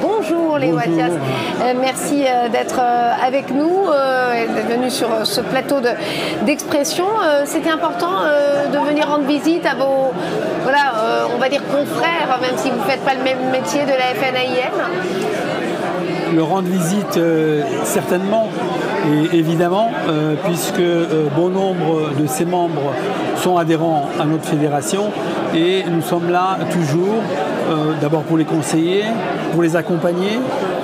Bonjour Léo Athias. Euh, merci euh, d'être euh, avec nous et d'être venu sur ce plateau d'expression. C'était important de venir rendre visite à vos, voilà, on va dire confrères, même si vous ne faites pas le même métier de la FNAIM. Le rendre visite, certainement, et évidemment, puisque bon nombre de ses membres sont adhérents à notre fédération et nous sommes là toujours euh, d'abord pour les conseiller, pour les accompagner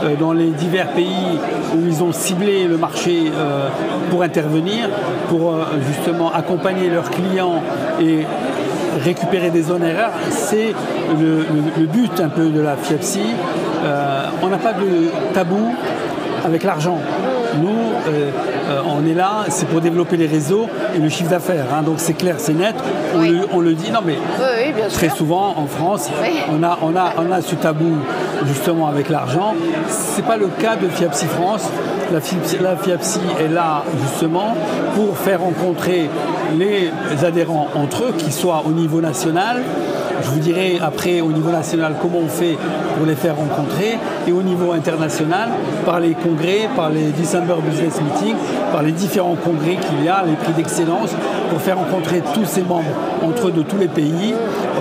euh, dans les divers pays où ils ont ciblé le marché euh, pour intervenir, pour justement accompagner leurs clients et récupérer des honoraires. C'est le, but un peu de la FIAPSI. on n'a pas de tabou avec l'argent. Euh, euh, on est là, c'est pour développer les réseaux et le chiffre d'affaires. Hein. donc c'est clair, c'est net. On, le, dit, non mais très souvent en France, on, a, on, a, on a ce tabou justement avec l'argent. Ce n'est pas le cas de FIAPSI France. La FIAPSI, est là justement pour faire rencontrer les adhérents entre eux, qu'ils soient au niveau national, je vous dirai après au niveau national comment on fait pour les faire rencontrer et au niveau international par les congrès, par les December Business Meetings, par les différents congrès qu'il y a, les prix d'excellence, pour faire rencontrer tous ces membres entre eux de tous les pays,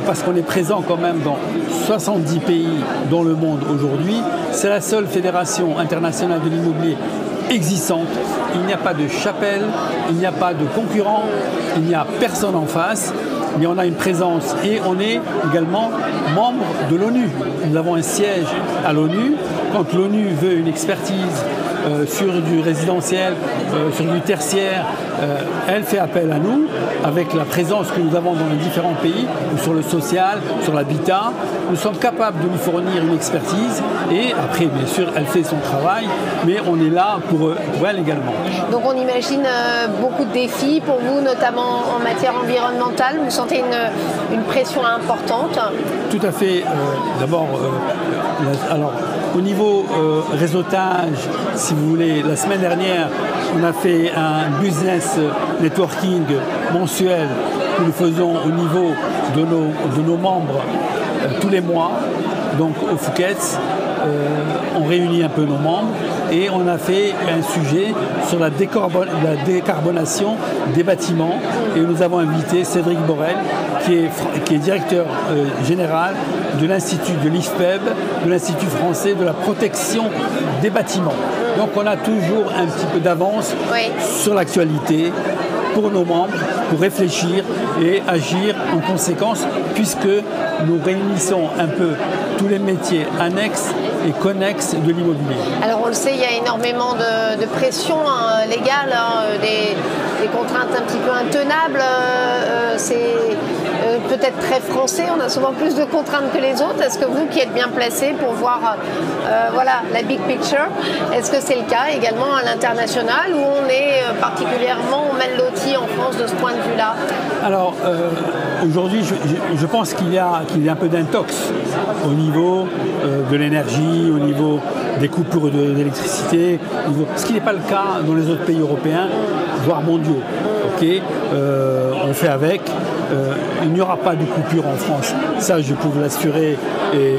parce qu'on est présent quand même dans 70 pays dans le monde aujourd'hui. C'est la seule fédération internationale de l'immobilier existante. Il n'y a pas de chapelle, il n'y a pas de concurrent, il n'y a personne en face mais on a une présence et on est également membre de l'ONU. Nous avons un siège à l'ONU. Quand l'ONU veut une expertise euh, sur du résidentiel, euh, sur du tertiaire, euh, elle fait appel à nous avec la présence que nous avons dans les différents pays, sur le social, sur l'habitat. Nous sommes capables de nous fournir une expertise et après, bien sûr, elle fait son travail, mais on est là pour, elle également. Donc on imagine beaucoup de défis pour vous, notamment en matière environnementale. Vous sentez une, une pression importante Tout à fait. D'abord, alors au niveau réseautage, si vous voulez, la semaine dernière, on a fait un business networking mensuel que nous faisons au niveau de nos, de nos membres euh, tous les mois, donc au Fouquet's. Euh, on réunit un peu nos membres et on a fait un sujet sur la, décarbonation des bâtiments et nous avons invité Cédric Borel qui est, directeur euh, général de l'Institut de l'IFPEB, de l'Institut français de la protection des bâtiments. Donc on a toujours un petit peu d'avance sur l'actualité pour nos membres, pour réfléchir et agir en conséquence, puisque nous réunissons un peu tous les métiers annexes et connexes de l'immobilier. Le sait, il y a énormément de, pression hein, légale, hein, des, contraintes un petit peu intenables. Euh, c'est euh, peut-être très français, on a souvent plus de contraintes que les autres. Est-ce que vous qui êtes bien placé pour voir euh, voilà, la big picture, est-ce que c'est le cas également à l'international où on est particulièrement mal loti en France de ce point de vue-là? Alors aujourd'hui, je, pense qu'il y, y a un peu d'intox au niveau de l'énergie, au niveau des coupures d'électricité, ce qui n'est pas le cas dans les autres pays européens, voire mondiaux. Ok, on fait avec. Euh, il n'y aura pas de coupure en France. Ça, je peux vous l'assurer et,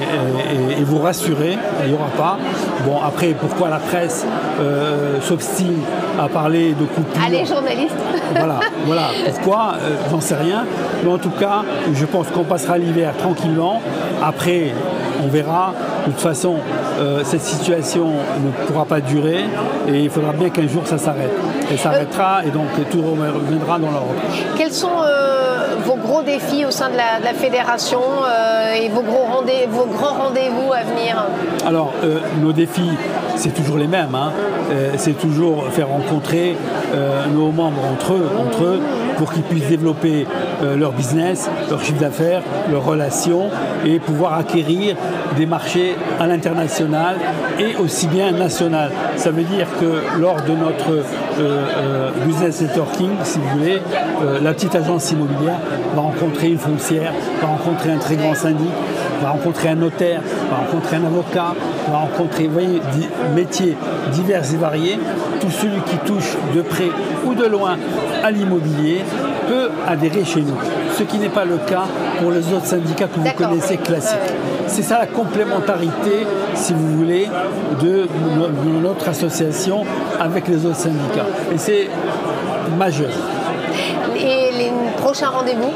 vous rassurer. Il n'y aura pas. Bon, après, pourquoi la presse euh, s'obstine à parler de coupure Allez, journalistes Voilà, voilà. Pourquoi euh, J'en sais rien. Mais en tout cas, je pense qu'on passera l'hiver tranquillement. Après, on verra. De toute façon, cette situation ne pourra pas durer et il faudra bien qu'un jour ça s'arrête. Elle s'arrêtera et donc tout reviendra dans l'ordre. Quels sont vos gros défis au sein de la, fédération euh, et vos, gros rendez vos grands rendez-vous à venir? Alors, euh, nos défis, c'est toujours les mêmes. Hein. Euh, c'est toujours faire rencontrer nos membres entre eux, entre eux pour qu'ils puissent développer leur business, leur chiffre d'affaires, leurs relations et pouvoir acquérir des marchés à l'international et aussi bien national. Ça veut dire que lors de notre business networking, si vous voulez, la petite agence immobilière va rencontrer une foncière, va rencontrer un très grand syndic, va rencontrer un notaire, va rencontrer un avocat, va rencontrer, vous voyez, des métiers divers et variés. Tout celui qui touche de près ou de loin à l'immobilier peut adhérer chez nous, ce qui n'est pas le cas pour les autres syndicats que vous connaissez classiques. C'est ça la complémentarité, si vous voulez, de no- notre association avec les autres syndicats. Et c'est majeur. Et les prochains rendez-vous?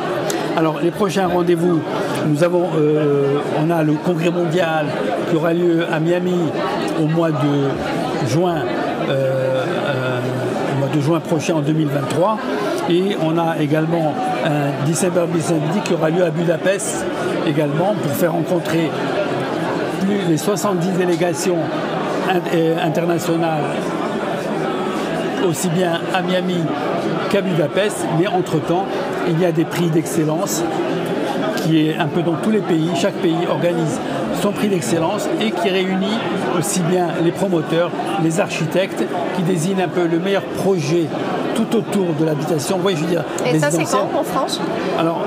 Alors, les prochains rendez-vous, nous avons, euh, on a le congrès mondial qui aura lieu à Miami au mois de juin, euh, euh, au mois de juin prochain en 2023. Et on a également un December Business qui aura lieu à Budapest également pour faire rencontrer plus les 70 délégations in- internationales aussi bien à Miami qu'à Budapest, mais entre-temps, il y a des prix d'excellence qui est un peu dans tous les pays. Chaque pays organise son prix d'excellence et qui réunit aussi bien les promoteurs, les architectes, qui désignent un peu le meilleur projet tout autour de l'habitation. Vous voyez, je veux dire, Et ça, c'est quand en France? Alors,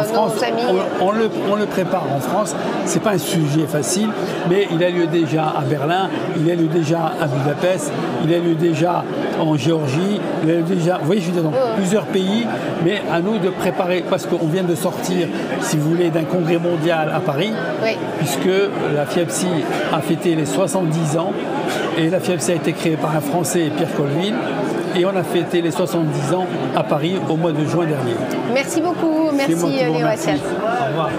Nos amis. on, on le, on le prépare en France. C'est pas un sujet facile, mais il a lieu déjà à Berlin, il a lieu déjà à Budapest, il a lieu déjà en Géorgie, il a lieu déjà, vous voyez, je veux dire, dans plusieurs pays, mais à nous de préparer, parce qu'on vient de sortir, si vous voulez, d'un congrès mondial à Paris, Oui. puisque la FIAPSI a fêté les 70 ans, et la FIAPSI a été créée par un Français, Pierre Colville, et on a fêté les 70 ans à Paris au mois de juin dernier. Merci beaucoup. Merci vous Léo. Au revoir.